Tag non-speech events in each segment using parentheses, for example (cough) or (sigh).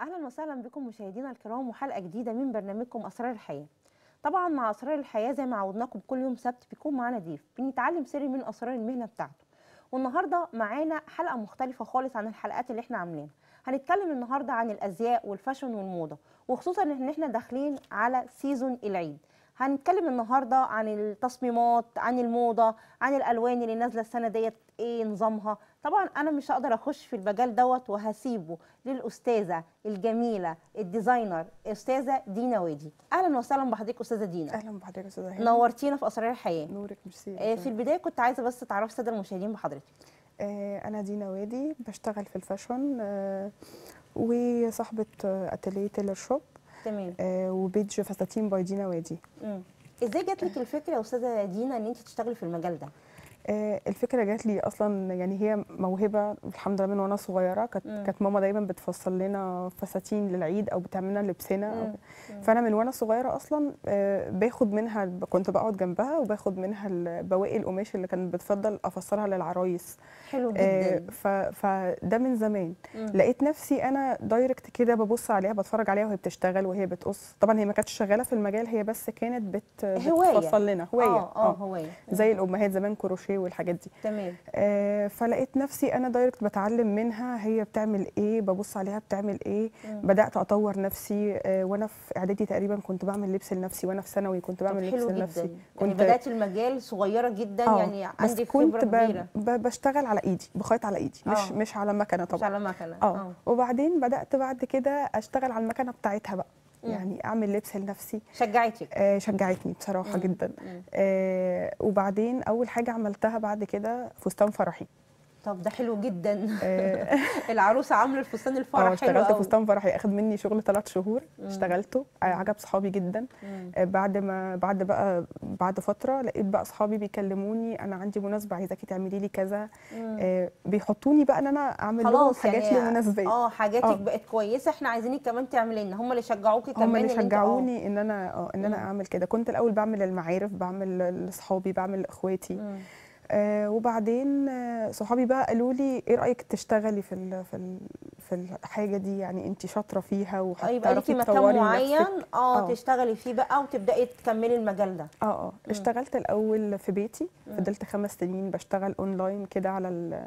أهلا وسهلا بكم مشاهدينا الكرام وحلقة جديدة من برنامجكم أسرار الحياة. طبعا مع أسرار الحياة زي ما عودناكم كل يوم سبت بيكون معانا ضيف بنتعلم سر من أسرار المهنة بتاعته. والنهاردة معانا حلقة مختلفة خالص عن الحلقات اللي إحنا عاملينها. هنتكلم النهارده عن الأزياء وال fashion والموضة وخصوصا إن إحنا داخلين على season العيد. هنتكلم النهارده عن التصميمات عن الموضة عن الألوان اللي نازلة السنة ديت إيه نظامها طبعا أنا مش هقدر أخش في المجال دوت وهسيبه للأستاذة الجميلة ال designer أستاذة دينا وادي. أهلا وسهلا بحضرتك أستاذة دينا. أهلا بحضرتك أستاذة هاني. نورتينا في أسرار الحياة. نورك ميرسي. آه، في البداية كنت عايزة بس تعرفي الساده المشاهدين بحضرتك. آه، أنا دينا وادي بشتغل في ال fashion آه، وصاحبة اتيليه tailor shop. تمام. آه، و page فساتين by دينا وادي. إزاي جات لك الفكرة يا أستاذة دينا إن أنت تشتغلي في المجال ده؟ الفكرة جات لي أصلا يعني هي موهبة الحمد لله من وأنا صغيرة. كانت. كانت ماما دايما بتفصل لنا فساتين للعيد أو بتعمل لنا لبسنا. فأنا من وأنا صغيرة أصلا آه، باخد منها كنت بقعد جنبها وباخد منها بواقي القماش اللي كانت بتفضل أفصلها للعرايس. حلو آه، جدا. فده من زمان. لقيت نفسي أنا direct كده ببص عليها بتفرج عليها وهي بتشتغل وهي بتقص. طبعا هي ما كانتش شغالة في المجال هي بس كانت بت هواية. بتفصل لنا هواية. آه آه هواية. زي الأمهات زمان كروشيه والحاجات دي تمام آه فلقيت نفسي أنا direct بتعلم منها هي بتعمل إيه ببص عليها بتعمل إيه مم. بدأت أطور نفسي آه وأنا في إعدادي تقريبا كنت بعمل لبس لنفسي وأنا في ثانوي كنت بعمل لبس لنفسي يعني كنت بدأت المجال صغيرة جدا آه، يعني كنت خبرة. كبيرة ب... بشتغل على إيدي بخيط على إيدي مش آه. مش على مكنة مش طبعا على مكنة آه وبعدين بدأت بعد كده أشتغل على المكنة بتاعتها بقى. يعني أعمل لبس لنفسي. شجعتك. آه شجعتني بصراحة مم. جدا. آه وبعدين أول حاجة عملتها بعد كده فستان فرحي. طب ده حلو جدا آه (laughs) العروسة عاملة الفستان آه الفرح حلو اشتغلت فستان فرحي اخد مني شغل ثلاث شهور مم. اشتغلته آه عجب صحابي جدا مم. بعد ما بعد بقى بعد فترة لقيت بقى اصحابي بيكلموني أنا عندي مناسبة عايزاكي تعملي لي كذا. آه بيحطوني بقى إن أنا أعمل لهم حاجات يعني لمناسبات آه حاجاتك آه. بقت كويسة إحنا عايزينك كمان تعملي لنا هم اللي شجعوكي كمان هم اللي. شجعوني إن أنا آه إن أنا. أعمل كده كنت الأول بعمل للمعارف بعمل لاصحابي بعمل لاخواتي وبعدين آه صحابي بقى قالوا لي إيه رأيك تشتغلي في ال في ال في الحاجة دي؟ يعني انت شاطرة فيها وهتعرفي مكان تطوري معين نفسك. آه آه. تشتغلي فيه بقى وتبدأي تكملي المجال ده. آه آه. اشتغلت الأول في بيتي. فضلت خمس سنين بشتغل اونلاين كده على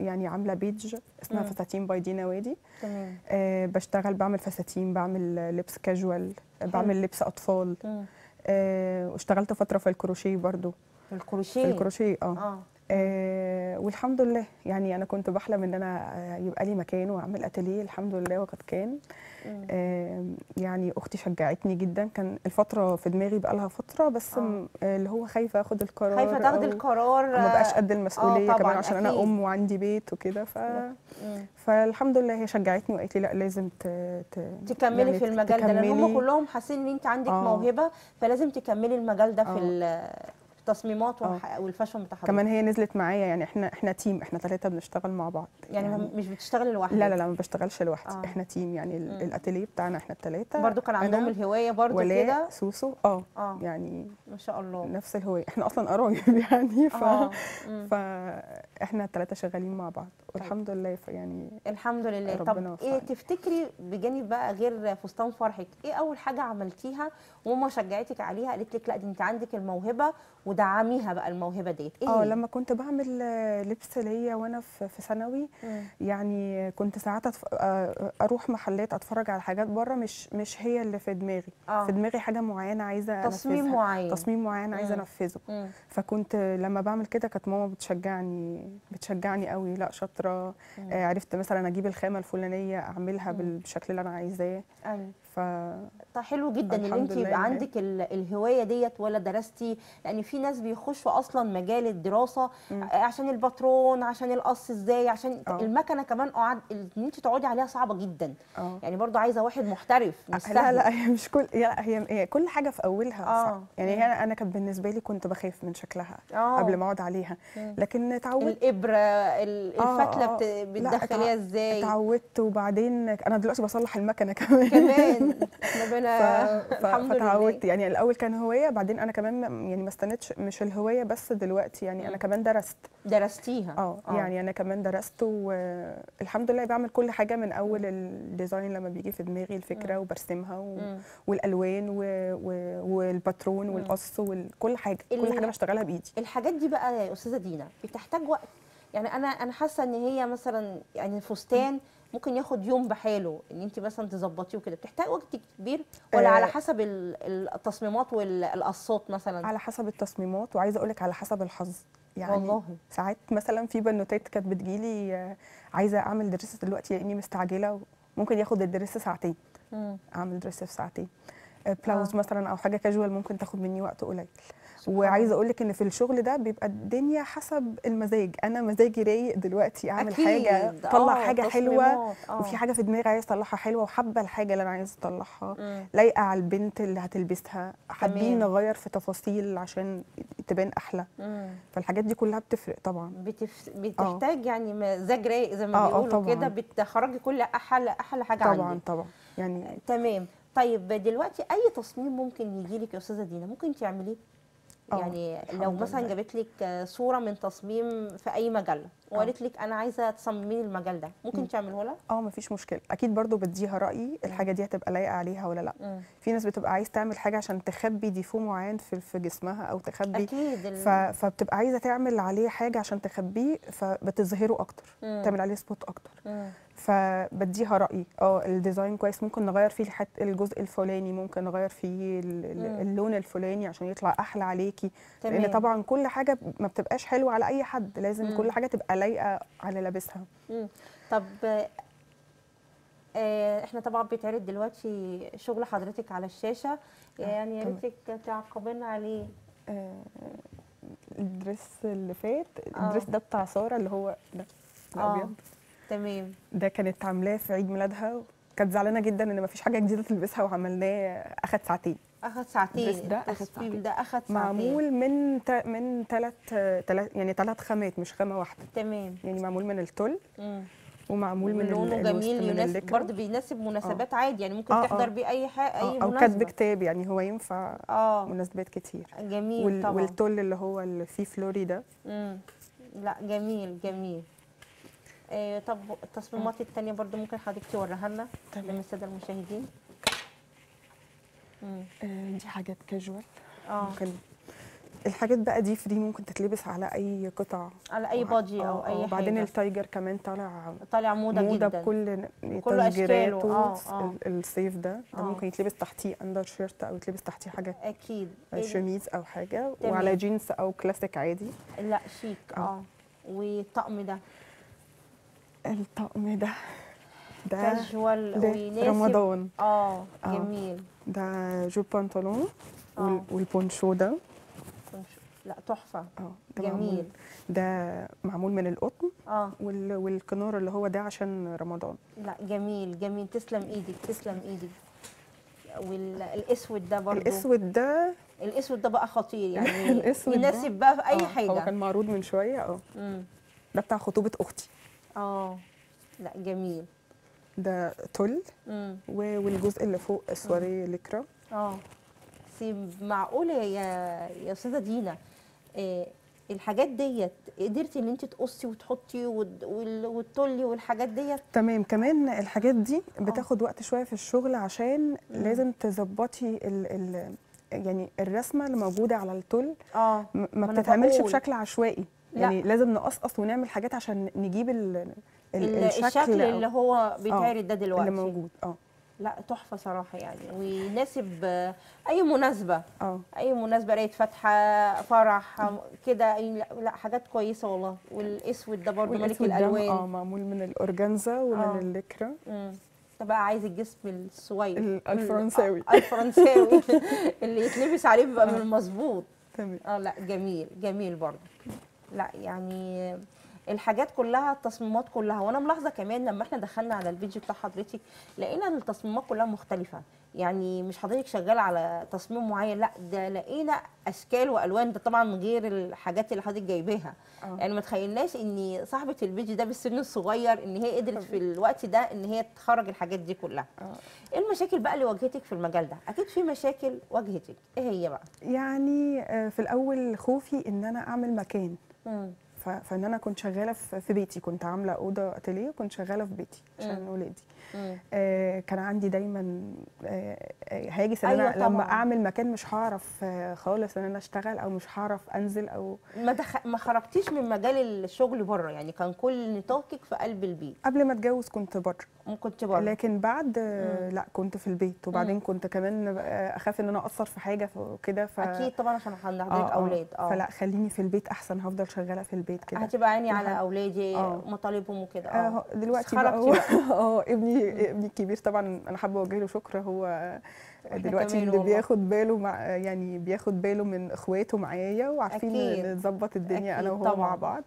يعني عاملة page اسمها مم. فساتين by دينا وادي تمام. آه بشتغل بعمل فساتين بعمل لبس كاجوال بعمل لبس أطفال. آه واشتغلت فترة في الكروشيه برضو. الكروشيه الكروشيه آه آه آه والحمد لله يعني أنا كنت بحلم إن أنا آه، يبقى لي مكان وأعمل اتيليه الحمد لله وقد كان. آه يعني أختي شجعتني جدا كان الفترة في دماغي بقى لها فترة بس آه. آه، اللي هو خايفة آخد القرار خايفة تاخدي أو القرار ما بقاش قد المسؤولية طبعاً، كمان عشان أنا أكيد. أم وعندي بيت وكده ف مم. فالحمد لله هي شجعتني وقالت لي لأ لازم ت... ت... تكملي يعني في المجال ده لأن هم تكملي. كلهم حاسين إن أنت عندك آه. موهبة فلازم تكملي المجال ده في آه. ال- في التصميمات آه. والح- والفاشن بتاع حضرتك. كمان هي نزلت معايا يعني إحنا إحنا تيم إحنا ثلاثة بنشتغل مع بعض. يعني, يعني مش بتشتغلي لوحدك؟ لا لا لا ما بشتغلش لوحدي. آه. إحنا تيم يعني ال- مم. الاتelier بتاعنا إحنا الثلاثه برضو كان عندهم الهواية برضو كده؟ سوسو. آه. آه. يعني ما شاء الله. نفس الهواية. إحنا أصلا قرايب (laughs) يعني ف... آه. مم. فاحنا الثلاثه شغالين مع بعض والحمد لله يعني الحمد لله ربنا طب إيه وفقني. تفتكري بجانب بقى غير فستان فرحك إيه أول حاجة عملتيها وماما شجعتك عليها قالت لك لأ دي أنت عندك الموهبة ودعميها بقى الموهبة ديت إيه آه؟ لما كنت بعمل لبس ليا وأنا في ثانوي. يعني كنت ساعات أتف... آه، أروح محلات أتفرج على حاجات بره مش مش هي اللي في دماغي آه. في دماغي حاجة معينة عايزة تصميم. معين تصميم معين عايزة. أنفذه. فكنت لما بعمل كده كانت ماما بتشجعني بتشجعني قوي لأ شاطرة. آه عرفت مثلا أجيب الخامة الفلانية أعملها بالشكل اللي أنا عايزاه. أيوه. ف طيب حلو جدا إن انت يبقى. عندك ال- الهواية ديت ولا درستي لأن في ناس بيخشوا أصلا مجال الدراسة مم. عشان الباترون عشان القص إزاي عشان آه. المكنة كمان قعد إن انت تقعدي عليها صعبة جدا آه يعني برضو عايزة واحد محترف مش لا سهل لا هي مش كل لا هي هي كل حاجة في أولها آه. صعب يعني. هي أنا كانت بالنسبة لي كنت بخاف من شكلها آه. قبل ما أقعد عليها مم. لكن اتعودت الإبرة ال- آه، الفتلة آه. بت- لا، بتدخليها إزاي اتعودت وبعدين أنا دلوقتي بصلح المكنة (laughs) كمان كمان إحنا ف... (laughs) فتعودت يعني الأول كان هواية بعدين أنا كمان يعني ما استنيتش مش الهواية بس دلوقتي يعني أنا. كمان درست. درستيها. آه يعني أنا كمان درست والحمد لله بعمل كل حاجة من أول ال design لما بيجي في دماغي الفكرة. وبرسمها و... والألوان و... و... وال patron. والقص وكل حاجة كل حاجة بشتغلها بإيدي. الحاجات دي بقى يا أستاذة دينا بتحتاج وقت. يعني أنا أنا حاسة إن هي مثلا يعني الفستان ممكن ياخد يوم بحاله إن أنت مثلا تظبطيه وكده. بتحتاج وقت كبير ولا آه. على حسب ال- التصميمات والقصات مثلا؟ على حسب التصميمات وعايزة أقول لك على حسب الحظ. يعني والله. ساعات مثلا في بنوتات كانت بتجيلي آه، عايزة أعمل درس دلوقتي لأني مستعجلة ممكن ياخد الدرس ساعتين. مم. أعمل درس في ساعتين. آه، بلاوز آه. مثلا أو حاجة كاجوال ممكن تاخد مني وقت قليل. وعايزة. أقول لك إن في الشغل ده بيبقى الدنيا حسب المزاج أنا مزاجي رايق دلوقتي أعمل أكيد. حاجة آه، أطلع حاجة حلوة تصميمات. آه. وفي حاجة في دماغي عايز أطلعها حلوة وحابة الحاجة اللي أنا عايزة أطلعها. لايقة على البنت اللي هتلبسها حابين. نغير في تفاصيل عشان تبان أحلى مم. فالحاجات دي كلها بتفرق طبعا بتف... بتحتاج يعني مزاج رايق زي ما آه، آه، بيقولوا. كده بتخرجي كل أحلى أحلى حاجة طبعا عندك طبعا يعني تمام طيب دلوقتي أي تصميم ممكن يجي لك يا أستاذة دينا ممكن تعمليه آه، يعني لو مثلا. جابت لك صورة من تصميم في أي مجلة وقالت لك أنا عايزة تصممي المجال ده. ممكن مم. تعمله لها؟ آه مفيش مشكلة. أكيد برضو بديها رايي الحاجة دي هتبقى لايقة عليها ولا لأ. في ناس بتبقى عايز تعمل حاجة عشان تخبي défaut معين في في جسمها أو تخبي. أكيد ال- ف... فبتبقى عايزة تعمل عليه حاجة عشان تخبيه فبتظهره أكتر. مم. تعمل عليه spot أكتر. مم. فبديها رايي آه ال design كويس. ممكن نغير فيه الحت... الجزء الفلاني. ممكن نغير فيه ال... ال- مم. اللون الفلاني عشان يطلع أحلى عليكي. لأن تمام. طبعا كل حاجة ما بتبقاش حلوة على أي حد. لازم مم. كل حاجة تبقى لايقة على لابسها. طب آه، إحنا طبعا بيتعرض دلوقتي شغل حضرتك على الشاشة يعني يا. ريتك تعقبنا عليه آه، الدريس اللي فات آه. الدريس ده بتاع سارة اللي هو ده الابيض تمام ده كانت عاملاه في عيد ميلادها كانت زعلانة جدا إن مفيش حاجة جديدة تلبسها وعملناه أخد ساعتين اخد ساعتين ده التصميم ساعتين. ده اخد ساعتين معمول من تا من ثلاث يعني ثلاث خامات مش خامة واحدة تمام يعني معمول من التل مم. ومعمول من لونه جميل يناسب. برضه بيناسب مناسبات عادي يعني ممكن آه، تحضر آه. بيه أي حاجة أي آه، أو مناسبة كاتب كتاب يعني هو ينفع آه مناسبات كتير جميل وال طبعا والتل اللي هو اللي فيه فلوري ده مم. لا جميل جميل آه طب التصميمات التانية برضو ممكن حضرتك توريها لنا تمام. للسادة المشاهدين. آه، دي حاجات كاجوال آه. ممكن الحاجات بقى دي free ممكن تتلبس على أي قطع على أي بادي أو آه، أي آه، وبعدين ال tiger كمان طالع طالع موضة, موضة جدا. بكل بكل أشكاله، تسجيلاته آه، آه. ال- الصيف ده. ده آه. ممكن يتلبس تحتيه undershirt أو يتلبس تحتيه حاجة أكيد. إيه؟ شميز أو حاجة تمام. وعلى جينز أو كلاسيك عادي. لا شيك آه. آه. والطقم ده؟ الطقم ده. ده كاجوال ده ويناسب رمضان. آه آه. جميل. ده جو بنطلون وال- آه. والبونشو ده لا تحفة. آه ده جميل. معمول ده معمول من القطن آه. وال- والكنار اللي هو ده عشان رمضان. لا جميل جميل. تسلم إيدك تسلم إيدك والاسود ده برضو. الأسود ده الأسود ده بقى خطير يعني؟ (laughs) يناسب بقى في أي آه، هو حاجة. كان معروض من شوية آه. ده بتاع خطوبة أختي. آه. لا جميل. ده تل مم. والجزء اللي فوق السواري لكرا آه. سي معقوله يا يا أستاذة دينا إيه الحاجات ديت قدرتي إن أنت تقصي وتحطي وتطلي والحاجات ديت؟ تمام. كمان الحاجات دي بتاخد وقت شوية في الشغل عشان لازم تظبطي ال ال يعني الرسمة اللي موجودة على التل آه. ما بتتعملش. بشكل عشوائي. لا. يعني لازم نقصقص ونعمل حاجات عشان نجيب ال- الشكل, الشكل اللي هو بيتعرض ده دلوقتي. اللي موجود آه. لا تحفة صراحة يعني. ويناسب آه، أي مناسبة. آه. أي مناسبة قرايه فاتحة فرح كده لا, حاجات كويسة والله. والأسود ده برضه ملك ده، آه الالوان معمول من الأورجانزا ومن آه. الليكرا ده بقى عايز الجسم الصغير ال- الفرنساوي. آه، الفرنساوي. (laughs) اللي يتلبس عليه بيبقى من المظبوط تمام. آه لا جميل جميل برضه. لا يعني الحاجات كلها التصميمات كلها. وأنا ملاحظة كمان لما إحنا دخلنا على ال page بتاع حضرتك لقينا إن التصميمات كلها مختلفة. يعني مش حضرتك شغالة على تصميم معين لأ ده لقينا أشكال وألوان. ده طبعا غير الحاجات اللي حضرتك جايباها. آه. يعني ما تخيلناش إن صاحبة ال page ده بالسن الصغير إن هي قدرت في الوقت ده إن هي تخرج الحاجات دي كلها. إيه المشاكل بقى اللي واجهتك في المجال ده؟ أكيد في مشاكل واجهتك. إيه هي بقى؟ يعني آه، في الأول خوفي إن أنا أعمل مكان. مم. فإن أنا كنت شغالة في بيتي كنت عاملة أوضة أتيليه كنت شغالة في بيتي عشان مم. ولادي. آه، كان عندي دايما آه، آه، هاجس ان أيوة أنا لما طبعاً. أعمل مكان مش هعرف آه، خالص إن أنا أشتغل أو مش هعرف أنزل أو ما دخ... ما خرجتيش من مجال الشغل بره يعني كان كل نطاقك في قلب البيت. قبل ما أتجوز كنت بره. كنت بره. لكن بعد آه، لا كنت في البيت. وبعدين مم. كنت كمان آه، أخاف إن أنا أقصر في حاجة وكده ف أكيد طبعا عشان عندك آه، آه. أولاد. آه. فلا خليني في البيت أحسن هفضل شغالة في البيت كده. هتبقى عيني على أولادي آه. مطالبهم وكده. آه. آه دلوقتي بقى. (laughs) آه ابني ابني الكبير طبعا أنا حابة أوجه له شكر هو دلوقتي اللي. بياخد باله مع يعني بياخد باله من إخواته معايا وعارفين. نظبط الدنيا أنا وهو طبعاً. مع بعض.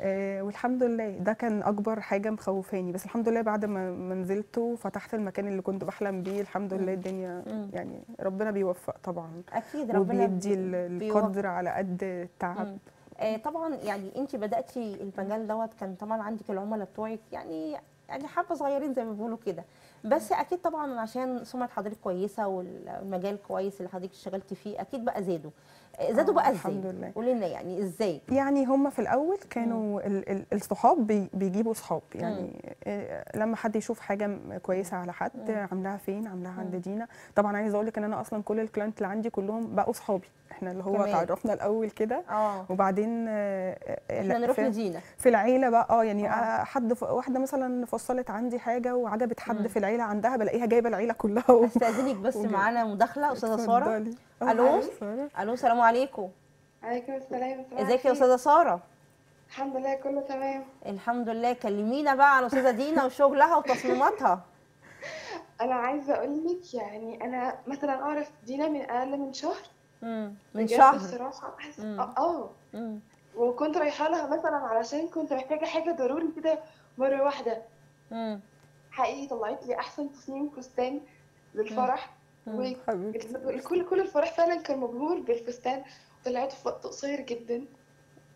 آه والحمد لله ده كان أكبر حاجة مخوفاني بس الحمد لله بعد ما نزلت وفتحت المكان اللي كنت بحلم بيه الحمد لله الدنيا مم. يعني ربنا بيوفق طبعا أكيد ربنا وبيدي ال- بي- القدر على قد التعب مم. آه طبعا يعني انت بداتي المجال دوت كان طبعا عندك العملاء بتوعك يعني يعني حبة صغيرين زي ما بيقولوا كده. بس أكيد طبعا عشان سمعة حضرتك كويسة والمجال كويس اللي حضرتك اشتغلتي فيه أكيد بقى زادوا. زادوا آه، بقى الحمد إزاي لله. قولي لنا يعني إزاي؟ يعني هم في الأول كانوا ال- ال- الصحاب بي- بيجيبوا صحاب. يعني آه، لما حد يشوف حاجة كويسة على حد عاملاها فين؟ عاملاها عند دينا. طبعا عايزة أقول لك إن أنا أصلا كل ال client اللي عندي كلهم بقوا صحابي. إحنا اللي هو كمان. اتعرفنا الأول كده. وبعدين آه، آه، إحنا نروح لدينا. في العيلة بقى آه يعني آه. آه. حد واحدة مثلا فصلت عندي حاجة وعجبت حد مم. في العيلة عندها بلاقيها جايبة العيلة كلها و- أستأذنك بس. معانا مداخلة أستاذة سارة. سارة. ألو السلام عليكم عليكم السلام إزيك يا. أستاذة سارة الحمد لله كله تمام الحمد لله كلمينا بقى عن استاذه دينا (laughs) وشغلها وتصميماتها أنا عايزة أقول لك يعني أنا مثلا أعرف دينا من أقل من شهر مم. من شهر الصراحة. آه آه. وكنت رايحة لها مثلا علشان كنت محتاجة حاجة ضروري كده مرة واحدة مم. حقيقي طلعت لي أحسن تصميم فستان للفرح مم. حبيبتي. والكل كل الفرح فعلا كان مبهور بالفستان. طلعته في وقت قصير جدا.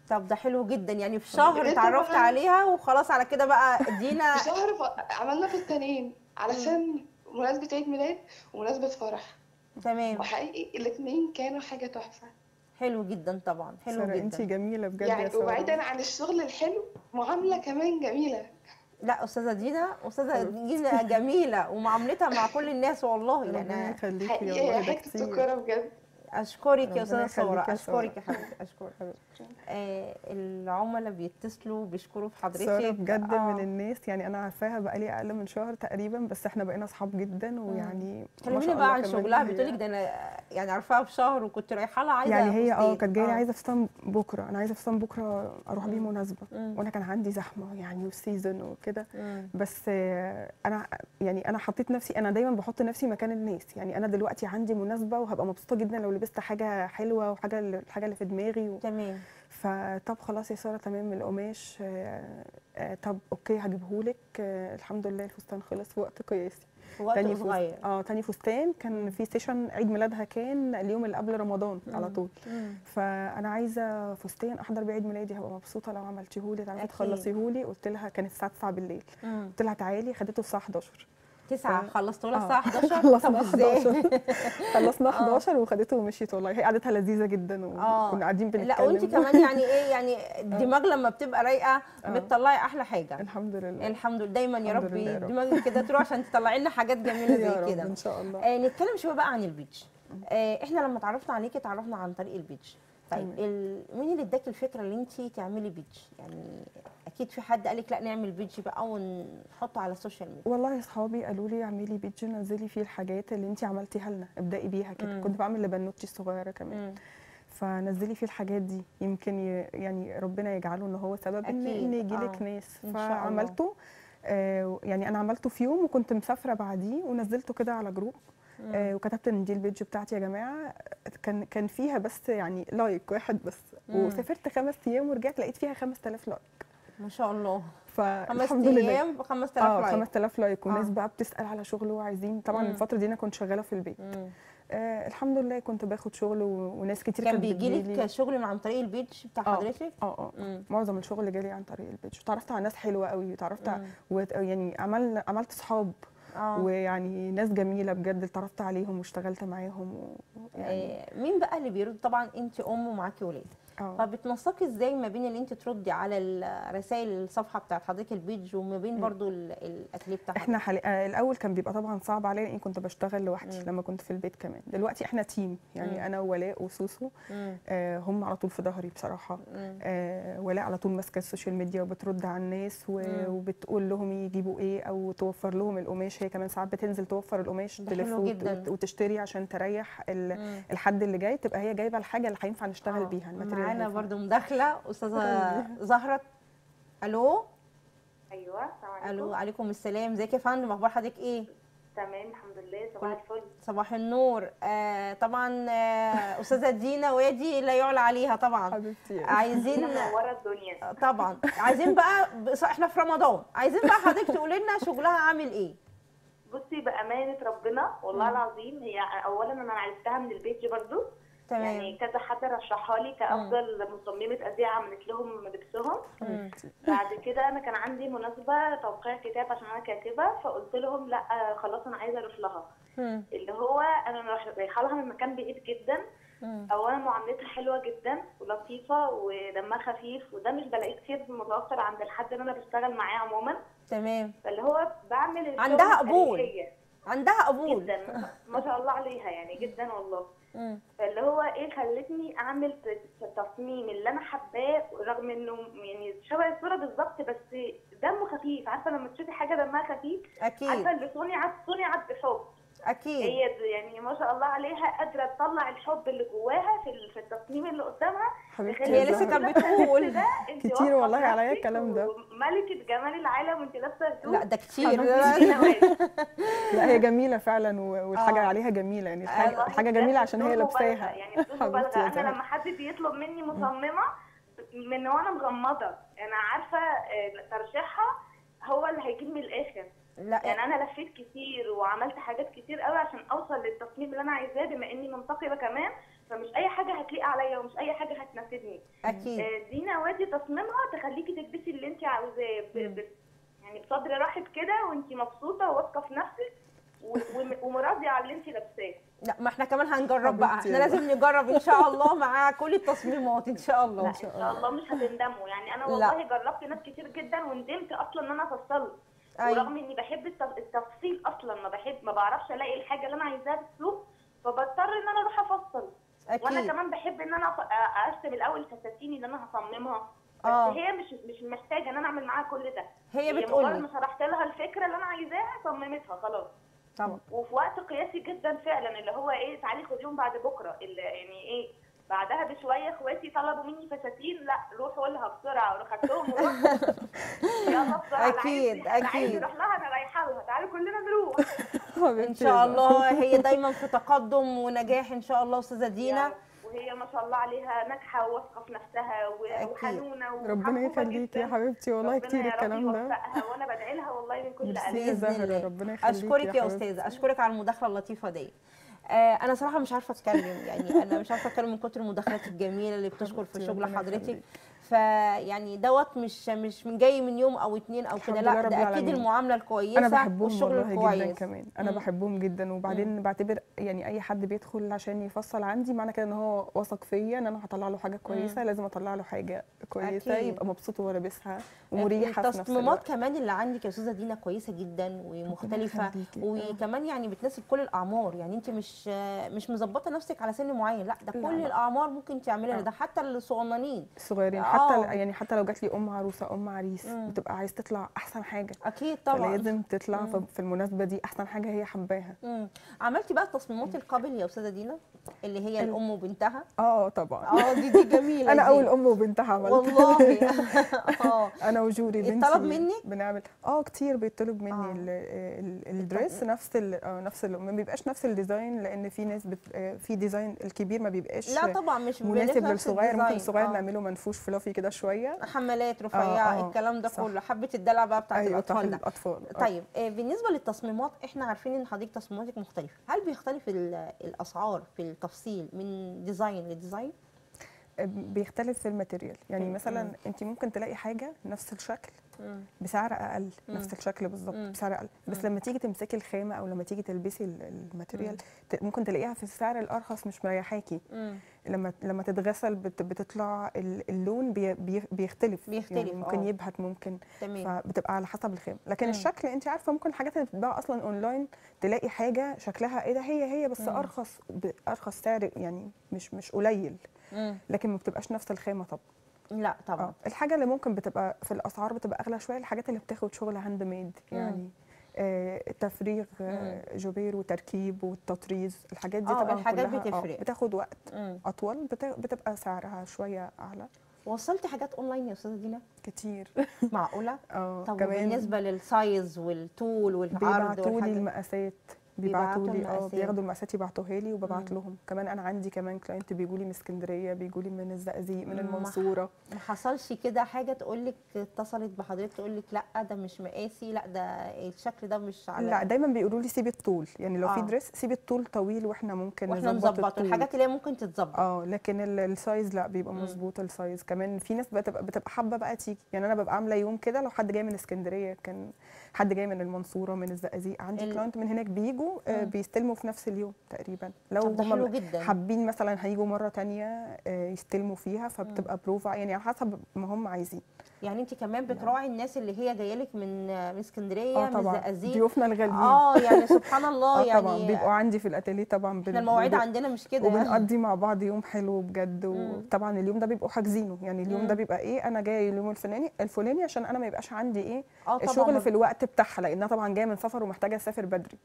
طب ده حلو جدا. يعني في شهر اتعرفت. عليها وخلاص على كده بقى دينا في شهر ف... عملنا فستانين علشان مناسبة عيد ميلاد ومناسبة فرح. تمام. وحقيقي الاثنين كانوا حاجة تحفة. حلو جدا طبعا. حلو سارة انت جدا. جميلة بجد يعني وبعيدا عن الشغل الحلو معاملة كمان جميلة. لا أستاذة دينا أستاذة دينا جميلة ومعاملتها مع كل الناس والله. ربنا يعني يخليكي حقيقي والله سكرة بجد. أشكرك يا ربنا أستاذة يا أشكرك يا. حبيبتي أشكرك آه العملاء بيتصلوا بيشكروا في حضرتك. سارة بجد آه. من الناس يعني أنا عارفاها بقالي أقل من شهر تقريبا بس إحنا بقينا أصحاب جدا ويعني كلميني بقى عن شغلها هي- بتقولك ده أنا يعني عارفاها بشهر وكنت رايحة لها عايزة يعني هي آه. كانت جاية آه. عايزة فستان بكرة أنا عايزة فستان بكرة أروح بيه. مناسبة. وأنا كان عندي زحمة يعني وال season وكده. بس أنا يعني أنا حطيت نفسي أنا دايما بحط نفسي مكان الناس يعني أنا دلوقتي عندي مناسبة وهبقى مبسوطة جدا لو لبست حاجة حلوة وحاجة الحاجة اللي في دماغي و... تمام فطب خلاص يا سارة تمام القماش آه، آه، طب okay هجيبهولك آه، الحمد لله الفستان خلص في وقت قياسي تاني صغير آه تاني فستان كان في session عيد ميلادها كان اليوم اللي قبل رمضان على مم. طول مم. فأنا عايزة فستان أحضر بيه عيد ميلادي هبقى مبسوطة لو عملتيهولي تعرفي أكيد. تخلصيهولي قلت لها كانت الساعة 9 بالليل مم. قلت لها تعالي خدته الساعة 11 تسعة. خلصتوا لها آه. الساعة (laughs) 11 خلصنا طب إزاي؟ 11 (laughs) خلصنا آه. 11 وخدته ومشيت والله هي قعدتها لذيذة جدا آه. وكنا قاعدين بنتكلم لا وأنت كمان (laughs) يعني إيه؟ يعني الدماغ لما بتبقى رايقة آه. بتطلعي أحلى حاجة. الحمد لله. الحمد لله. دايما يا الحمد رب لله يا رب. دماغك كده تروح عشان تطلعي لنا حاجات جميلة يا زي كده. إن شاء الله. آه نتكلم شوية بقى عن البيتش. آه إحنا لما اتعرفنا عليكي اتعرفنا عن طريق البيتش. طيب. مين اللي اداكي الفكرة اللي انت تعملي بيتش يعني أكيد في حد قالك لا نعمل بيتش بقى ونحطه على ال social media والله اصحابي قالوا لي اعملي page نزلي فيه الحاجات اللي انت عملتيها لنا ابدأي بيها كده. كنت بعمل لبنوتي الصغيرة كمان مم. فنزلي فيه الحاجات دي يمكن ي... يعني ربنا يجعله إن هو سبب إن إن يجي لك آه. ناس. فعملته آه يعني أنا عملته في يوم وكنت مسافرة بعديه ونزلته كده على group. آه وكتبت إن دي ال page بتاعتي يا جماعة كان كان فيها بس يعني like واحد بس مم. وسافرت خمس أيام ورجعت لقيت فيها 5000 like ما شاء الله خمس أيام ب 5000 آه like 5000 like وناس آه. بقى بتسأل على شغل وعايزين طبعا مم. الفترة دي أنا كنت شغالة في البيت مم. آه الحمد لله كنت باخد شغل و... وناس كتير كان بيجي لك. شغل من عن طريق ال page بتاع آه. حضرتك آه آه. معظم الشغل جالي عن طريق ال page وتعرفت على ناس حلوة قوي وتعرفت. يعني عمل عملت صحاب آه. ويعني ناس جميلة بجد اتعرفت عليهم واشتغلت معاهم و... يعني آه، مين بقى اللي بيرد؟ طبعا انت أم ومعاكي ولاد. فبتنسقي إزاي ما بين اللي انت تردي على الرسائل الصفحة بتاعت حضرتك ال page وما بين. برضو ال- الاتيليه بتاع إحنا حالي... آه الأول كان بيبقى طبعا صعب عليا لأني كنت بشتغل لوحدي. لما كنت في البيت كمان. دلوقتي إحنا team يعني مم. أنا وولاء وسوسو. آه هم على طول في ظهري بصراحة. آه ولاء على طول ماسكة ال social media وبترد على الناس و... وبتقول لهم يجيبوا إيه أو توفر لهم القماش. هي كمان ساعات بتنزل توفر القماش تلف وت... وتشتري عشان تريح ال... الحد اللي جاي. تبقى هي جايبة الحاجة اللي هينفع نشتغل آه، بيها الماتيريال معانا. برضو مداخلة. أستاذة. زهرة. ألو؟ أيوه السلام عليكم. ألو عليكم السلام. إزيك يا فندم؟ أخبار حضرتك إيه؟ تمام الحمد لله. صباح الفل. صباح النور. آه طبعا آه أستاذة دينا وادي لا يعلى عليها طبعا. حبيبتي. عايزين (laughs) منورة الدنيا. طبعا. عايزين بقى إحنا في رمضان. عايزين بقى حضرتك تقولي لنا شغلها عامل إيه؟ بصي بأمانة ربنا والله. العظيم هي اولا أنا عرفتها من البيج برضو. تمام يعني كذا حد رشحها لي كأفضل مصممة ازياء عملت لهم لبسهم مم. بعد كده أنا كان عندي مناسبة توقيع كتاب عشان أنا كاتبة فقلت لهم لأ خلاص أنا عايزة أروح لها مم. اللي هو أنا رايح- رايحة لها من مكان بعيد جدا مم. اولا معاملتها حلوة جدا ولطيفة ودمها خفيف وده مش بلاقيه كتير متوفر عند الحد اللي أنا بشتغل معاه عموما تمام فاللي هو بعمل عندها قبول. عندها قبول جدا ما شاء الله عليها يعني جدا والله مم. فاللي هو إيه خلتني اعمل تصميم اللي أنا حباه رغم انه يعني شبه الصورة بالظبط بس دمه خفيف. عارفة لما تشوفي حاجة دمها خفيف؟ عارفة أكيد اللي صنعت صنعت بحب. أكيد. هي يعني ما شاء الله عليها قادرة تطلع الحب اللي جواها في في التصميم اللي قدامها. هي لسه. كانت بتقول. كتير والله عليا الكلام ده. وملكة جمال العالم وانت لابسة لا ده كتير. (laughs) لا هي جميلة فعلا والحاجة آه. عليها جميلة يعني والله الحاجة بجد جميلة عشان هي لابساها. يعني أنا. لما حد بيطلب مني مصممة من وأنا مغمضة أنا عارفة آه، ترشيحها هو اللي هيجيب من الآخر. لا. يعني أنا لفيت كتير وعملت حاجات كتير قوي عشان أوصل للتصميم اللي أنا عايزاه بما إني منتقبة كمان فمش أي حاجة هتليق عليا ومش أي حاجة هتناسبني. أكيد. آه، دينا وادي تصميمها تخليكي تلبسي اللي انت عاوزاه ب- ب- يعني بصدر رحب كده وانت مبسوطة وواثقة في نفسك ومراضية على اللي انت لابساه. لا ما إحنا كمان هنجرب بقى. إحنا لازم نجرب إن شاء الله مع كل التصميمات إن شاء لا الله إن شاء الله. مش هتندموا. يعني أنا والله جربت ناس كتير جدا وندمت أصلا إن أنا فصلت. أيوة. ورغم إني بحب التف- التفصيل أصلا ما بحب ما بعرفش ألاقي الحاجة اللي أنا عايزاها في السوق فبضطر إن أنا أروح أفصل. وأنا أكيد كمان بحب إن أنا ارسم الأول الفساتين اللي أنا هصممها. بس آه. هي مش مش محتاجة إن أنا أعمل معاها كل ده. هي مجرد بتقول ما شرحت لها الفكرة اللي أنا عايزاها صممتها خلاص. طبعا. وفي وقت قياسي جدا فعلا اللي هو إيه تعالي خديهم بعد بكرة اللي يعني إيه بعدها بشوية اخواتي طلبوا مني فساتين لا روحوا لها بسرعة وروح خدتهم (laughs) ورحت يلا بسرعة عايز أكيد. يروح لها أنا رايحة لها تعالوا كلنا نروح (laughs) إن شاء. الله (laughs) هي دايما في تقدم ونجاح إن شاء الله أستاذة دينا وهي ما شاء الله عليها ناجحة وواثقة في نفسها. وحنونة ربنا يخليكي يا. حبيبتي والله كتير الكلام ده يوفقها وأنا بدعي لها والله من كل قلبي. ربنا يخليكي أشكرك يا. أستاذة أشكرك على المداخلة اللطيفة دي أنا صراحة مش عارفة أتكلم يعني أنا مش عارفة أتكلم من كتر المداخلات الجميلة اللي بتشكر في شغل حضرتك. فيعني دوت مش مش من جاي من يوم أو اتنين أو كده لأ ده أكيد. المعاملة الكويسة أنا بحبهم والشغل والله جدا الكويس كمان أنا مم. بحبهم جدا وبعدين بعتبر يعني أي حد بيدخل عشان يفصل عندي معنى كده إن هو واثق فيا إن أنا هطلع له حاجة كويسة لازم أطلع له حاجة كويسة أكيد. يبقى مبسوط وهو لابسها ومريحة في نفس التصميمات كمان اللي عندك يا أستاذة دينا كويسة جدا ومختلفة. وكمان يعني بتناسب كل الأعمار يعني أنت مش مش مظبطة نفسك على سن معين لأ ده كل لا. الأعمار ممكن تعمليها آه. ده حتى الصغننين الصغيرين حتى يعني حتى لو جات لي أم عروسة أم عريس مم. بتبقى عايز تطلع أحسن حاجة أكيد طبعا فلازم تطلع مم. في المناسبة دي أحسن حاجة هي حباها مم. عملتي بقى تصميمات ال couple يا أستاذة دينا اللي هي ال- الأم وبنتها آه طبعا آه دي دي جميلة (laughs) أنا دي. أول أم وبنتها عملت والله (laughs) (laughs) آه أنا وجوري بنتي اتطلب منك؟ بنعمل آه كتير بيطلب مني آه. ال- ال- ال dress نفس ال... آه نفس ال... ما بيبقاش نفس ال design لأن في ناس بت... آه، في design الكبير ما بيبقاش لا طبعا مش مناسب للصغير ممكن. الصغير آه. نعمله منفوش fluffy fluffy كده شوية حمالات رفيعه آه، الكلام ده. كله حبه الدلع بقى بتاعت أيوه الأطفال ده الأطفال آه. طيب آه، بالنسبة للتصميمات إحنا عارفين إن حضرتك تصميماتك مختلفة هل بيختلف ال- الأسعار في التفصيل من design ل design بيختلف في ال material يعني. مثلا انت ممكن تلاقي حاجة نفس الشكل. بسعر أقل. نفس الشكل بالظبط. بسعر أقل بس. لما تيجي تمسكي الخامة أو لما تيجي تلبسي ال- ال material ممكن تلاقيها في السعر الأرخص مش مريحاكي. لما لما تتغسل بت- بتطلع ال- اللون بي بي بيختلف بيختلف، يعني ممكن آه. يبهت ممكن تمام فبتبقى على حسب الخام لكن مم. الشكل انت عارفة ممكن الحاجات اللي بتتباع أصلا أونلاين تلاقي حاجة شكلها إيه ده هي هي بس مم. أرخص بأرخص سعر يعني مش مش قليل مم. لكن ما بتبقاش نفس الخامة طبعا لا طبعا. آه الحاجة اللي ممكن بتبقى في الأسعار بتبقى أغلى شوية الحاجات اللي بتاخد شغل handmade مم. يعني آه تفريغ آه guipure وتركيب والتطريز الحاجات دي آه، طبعا الحاجات كلها آه، بتفرق. بتاخد وقت مم. أطول بت- بتبقى سعرها شوية أعلى. وصلتي حاجات اونلاين يا أستاذة دينا؟ كتير. (laughs) معقولة؟ آه طب بالنسبة لل size والطول والعرض والحاجات؟ المقاسات. بيبعتوا لي آه. بياخدوا المقاسات يبعتوها لي وببعت. لهم كمان أنا عندي كمان client بيجوا لي من اسكندرية بيجوا لي من الزقازيق من المنصورة ما حصلش كده حاجة تقول لك اتصلت بحضرتك تقول لك لأ ده مش مقاسي لأ ده الشكل ده مش على لأ دايما بيقولوا لي سيبي الطول يعني لو في آه. dress سيبي الطول طويل وإحنا ممكن وإحنا نظبط نظبط الطول. الحاجات اللي هي ممكن تتظبط آه لكن ال- ال size لأ بيبقى. مظبوط ال size كمان في ناس بتبقى بتبقى حابة بقى تيجي يعني أنا ببقى عاملة يوم كده لو حد جاي من اسكندرية كان حد جاي من المنصورة من الزقازيق. عندي ال- clients من هناك بيجوا آه. بيستلموا في نفس اليوم تقريبا. لو هم حابين مثلا هيجوا مرة تانية آه يستلموا فيها فبتبقى بروفا يعني على حسب ما هم عايزين. يعني انت كمان بتراعي الناس اللي هي جاية لك من من اسكندرية آه من الزقازيق؟ ضيوفنا الغاليين. آه يعني سبحان (laughs) الله آه يعني طبعا. بيبقوا عندي في الأتيليه طبعا. إحنا المواعيد عندنا مش كده يعني. وبنقضي مع بعض يوم حلو بجد. وطبعا اليوم ده بيبقوا حاجزينه. يعني اليوم مم. ده بيبقى إيه؟ أنا جاية اليوم الفلاني الفلاني عشان أنا ما يبقاش عندي إيه؟ آه طبعا. شغل ما- في الوقت بتاعها لأنها طبعا جاية من سفر ومحتاجة اسافر بدري.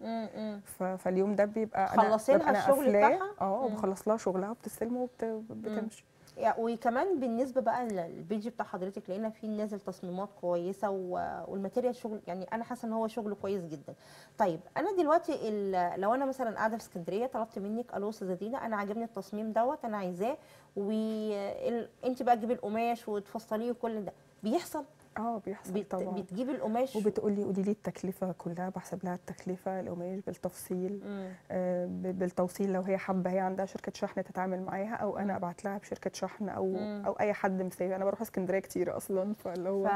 فاليوم ده بيبقى خلصي لها الشغل بتاعها؟ آه. وبخلص لها شغلها وبتستلمه وبتمشي. يا- وكمان بالنسبة بقى للبيج بتاع حضرتك لقينا فيه نازل تصميمات كويسة والماتيريال شغل يعني أنا حاسة إن هو شغل كويس جدا. طيب أنا دلوقتي لو أنا مثلا قاعدة في اسكندرية طلبت منك ألو أستاذة دينا أنا عاجبني التصميم دوت أنا عايزاه وانت بقى تجيبي القماش وتفصليه وكل ده. بيحصل آه بيحصل بت... طبعا بتجيبي القماش وبتقولي قولي لي التكلفة كلها بحسب لها التكلفة القماش بالتفصيل مم. آه، بالتوصيل لو هي حابة هي عندها شركة شحن تتعامل معاها أو أنا أبعت لها بشركة شحن أو مم. أو أي حد مسافر أنا بروح اسكندرية كتير أصلا فاللي ف... هو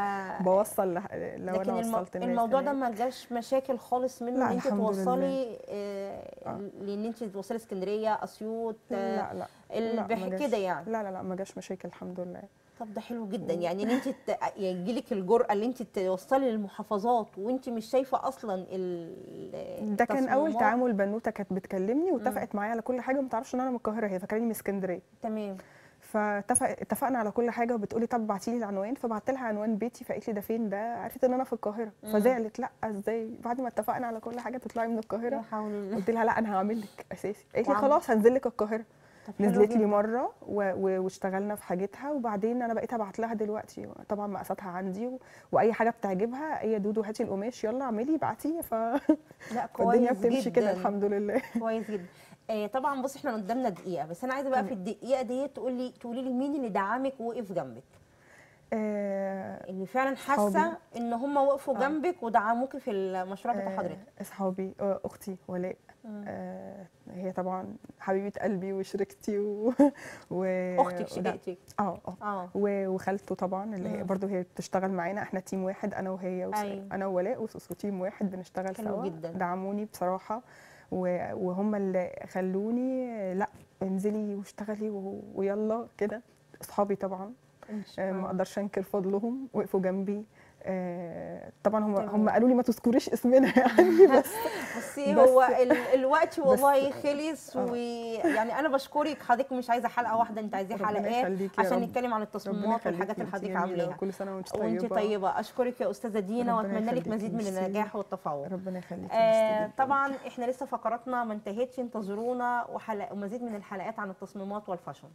بوصل لح- لو لكن أنا الم... وصلت الناس الموضوع ده. ما جاش مشاكل خالص منه لا، إن أنت. توصلي آه، آه. لأن أنت توصلي اسكندرية أسيوط آه، لا لا جاش. كده يعني لا لا لا ما جاش مشاكل الحمد لله طب ده حلو جدا. يعني إن أنت ت... يجيلك الجرأة اللي أنت توصلي للمحافظات وأنت مش شايفة أصلا ال ده كان أول. تعامل بنوتة كانت بتكلمني واتفقت معايا على كل حاجة وما تعرفش إن أنا من القاهرة هي فاكراني من اسكندرية. تمام. فاتفق اتفقنا على كل حاجة وبتقولي طب ابعتي لي العنوان فبعت لها عنوان بيتي فقالت لي ده فين؟ ده عرفت إن أنا في القاهرة. فزعلت لأ إزاي؟ بعد ما اتفقنا على كل حاجة تطلعي من القاهرة. قلت لها لأ أنا هعمل لك أساسي. قالت لي خلاص هنزل لك القاهرة. نزلت لي. مرة. واشتغلنا في حاجتها وبعدين أنا بقيت أبعت لها دلوقتي طبعا مقاساتها عندي و... وأي حاجة بتعجبها إيه يا دودو هاتي القماش يلا اعملي ابعتي ف... (laughs) لا (laughs) كويس بتمشي كده الحمد لله (laughs) كويس جدا آه طبعا بصي إحنا قدامنا دقيقة بس أنا عايزة بقى في الدقيقة دي تقولي تقولي لي مين اللي دعمك ووقف جنبك آه... اللي فعلا حاسة. إن هم وقفوا آه. جنبك ودعموكي في المشروع بتاع آه، حضرتك أصحابي أختي ولاء. آه، هي طبعا حبيبة قلبي وشريكتي و... و... أختك شقيقتك آه آه. آه. و- وخالته طبعا اللي هي مم. برضو هي بتشتغل معانا إحنا تيم واحد أنا وهي وس... أيوة. أنا وولاء وس- وتيم واحد بنشتغل سوا. جدا. دعموني بصراحة. و... وهم اللي خلوني لا انزلي واشتغلي و... ويلا كده. أصحابي طبعا. آه، ما. أقدرش أنكر فضلهم وقفوا جنبي. آه، طبعا هم. هم قالوا لي ما تذكريش اسمنا (laughs) يعني بس بصي هو ال- الوقت والله بس- خلص آه. ويعني أنا بشكرك حضرتك مش عايزة حلقة واحدة أنت عايزاه حلقات عشان. نتكلم عن التصميمات والحاجات اللي حضرتك عاملاها وكل سنة وانت طيبة وانت طيبة أشكرك يا أستاذة دينا وأتمنى لك مزيد من. النجاح والتفوق ربنا آه جداً. طبعا إحنا لسه فقراتنا ما انتهتش انتظرونا ومزيد من الحلقات عن التصميمات والفاشن